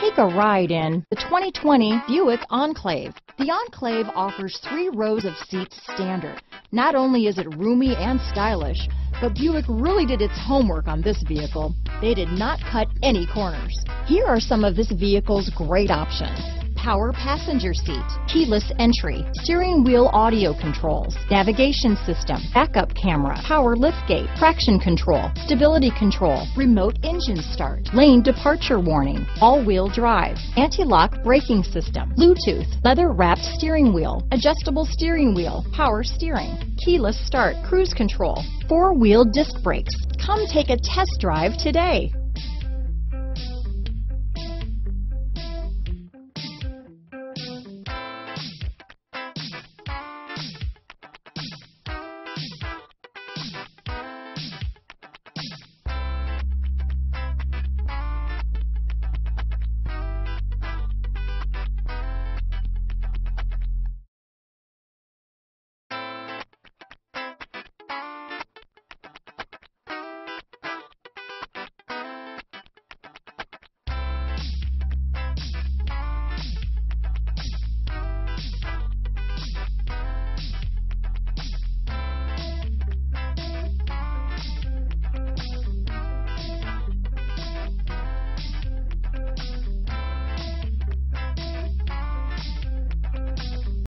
Take a ride in the 2020 Buick Enclave. The Enclave offers three rows of seats standard. Not only is it roomy and stylish, but Buick really did its homework on this vehicle. They did not cut any corners. Here are some of this vehicle's great options power passenger seat, keyless entry, steering wheel audio controls, navigation system, backup camera, power liftgate, traction control, stability control, remote engine start, lane departure warning, all-wheel drive, anti-lock braking system, Bluetooth, leather wrapped steering wheel, adjustable steering wheel, power steering, keyless start, cruise control, four-wheel disc brakes. Come take a test drive today.